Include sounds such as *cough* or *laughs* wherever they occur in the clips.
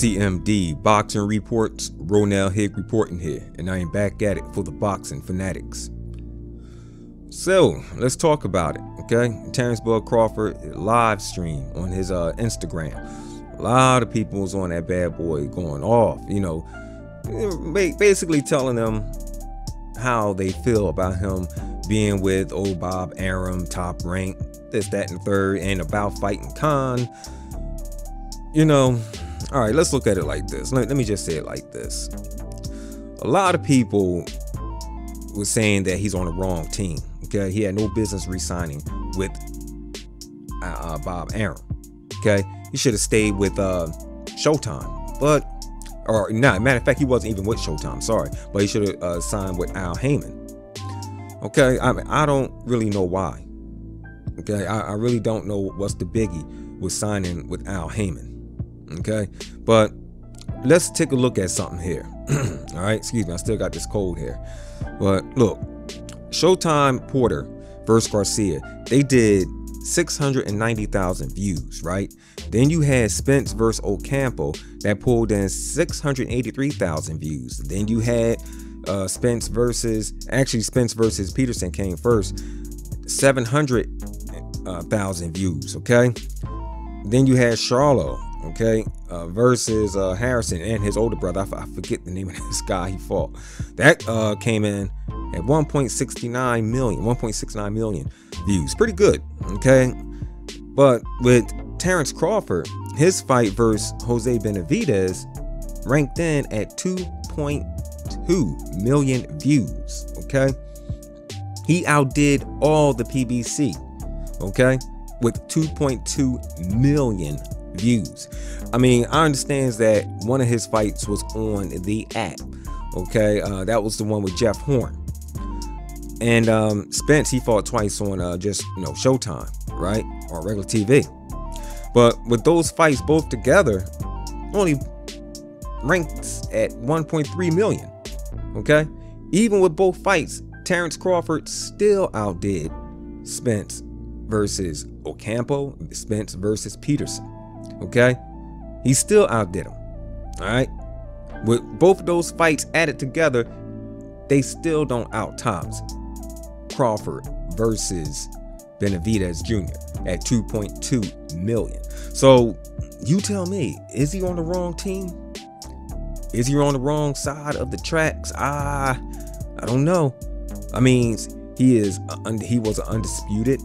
CMD Boxing Reports, Ronell Higg reporting here, and I am back at it for the boxing fanatics. So let's talk about it, okay? Terence Bud Crawford live stream on his uh, Instagram. A lot of people was on that bad boy going off, you know, basically telling them how they feel about him being with old Bob Arum, top rank, this, that, and third, and about fighting Khan. You know, all right, let's look at it like this. Let, let me just say it like this. A lot of people was saying that he's on the wrong team. Okay, he had no business resigning with uh, uh, Bob Arum. Okay, he should have stayed with uh, Showtime, but or not. Matter of fact, he wasn't even with Showtime. Sorry, but he should have uh, signed with Al Haymon. Okay, I mean, I don't really know why. Okay, I, I really don't know what's the biggie with signing with Al Haymon. Okay, but let's take a look at something here. *clears throat* All right, excuse me, I still got this cold here. But look, Showtime Porter versus Garcia, they did 690,000 views, right? Then you had Spence versus Ocampo that pulled in 683,000 views. Then you had uh, Spence versus, actually, Spence versus Peterson came first, 700,000 uh, views, okay? Then you had Charlo okay, uh, versus uh, Harrison and his older brother. I, forget the name of *laughs* this guy he fought. That uh, came in at 1.69 million, 1.69 million views. Pretty good, okay. But with Terence Crawford, his fight versus Jose Benavidez ranked in at 2.2 million views, okay. He outdid all the PBC, okay, with 2.2 million views. I mean, I understand that one of his fights was on the app. Okay, uh, that was the one with Jeff Horn. And um, Spence, he fought twice on uh, just you know Showtime, right, or regular TV. But with those fights both together, only ranks at 1.3 million. Okay, even with both fights, Terence Crawford still outdid Spence versus Ocampo, Spence versus Peterson. Okay? He still outdid him. All right? With both of those fights added together, they still don't out Toms. Crawford versus Benavidez Jr. at 2.2 million. So you tell me, is he on the wrong team? Is he on the wrong side of the tracks? Ah, I don't know. I mean, he is he was an undisputed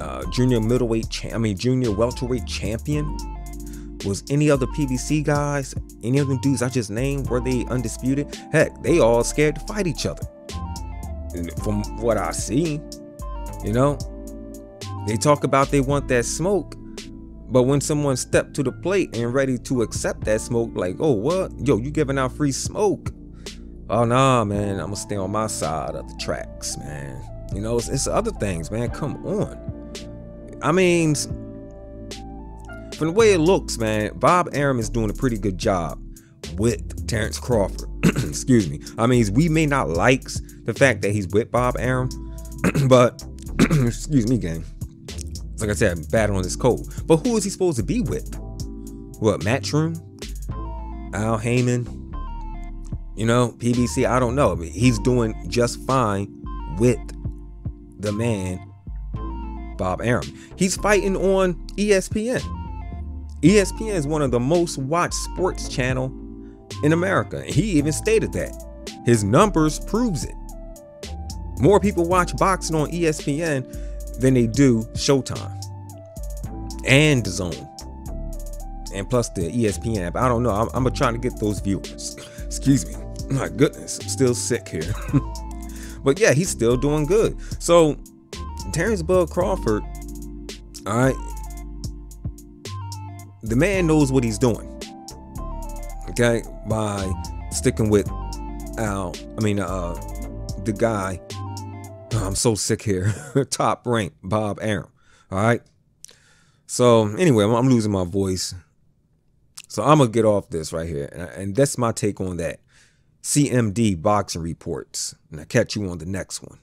uh, junior middleweight, cha- I mean junior welterweight champion was any other PBC guys, any of them dudes I just named, were they undisputed? Heck, they all scared to fight each other. From what I see, you know, they talk about they want that smoke, but when someone stepped to the plate and ready to accept that smoke, like, oh, what? Yo, you giving out free smoke? Oh, nah, man, I'm gonna stay on my side of the tracks, man. You know, it's, it's other things, man. Come on. I mean, from the way it looks, man, Bob Arum is doing a pretty good job with Terence Crawford. *clears throat* Excuse me. I mean, we may not like the fact that he's with Bob Arum, *clears throat* but *clears throat* excuse me, gang. Like I said, I'm battling this cold. But who is he supposed to be with? What, Matchroom? Al Haymon? You know, PBC, I don't know. I mean, he's doing just fine with the man, Bob Arum. He's fighting on ESPN. ESPN is one of the most watched sports channel in America. He even stated that. His numbers proves it. More people watch boxing on ESPN than they do Showtime and Zone. And plus the ESPN app. I don't know. I'm, I'm trying to get those viewers. Excuse me. My goodness, I'm still sick here. *laughs* but yeah, he's still doing good. So Terence Bud Crawford, all right, the man knows what he's doing. Okay, by sticking with Al. I mean, uh, the guy. Oh, I'm so sick here. *laughs* Top rank Bob Arum. All right. So anyway, I'm, I'm, losing my voice. So I'm gonna get off this right here, and, and that's my take on that. CMD boxing reports, and I catch you on the next one.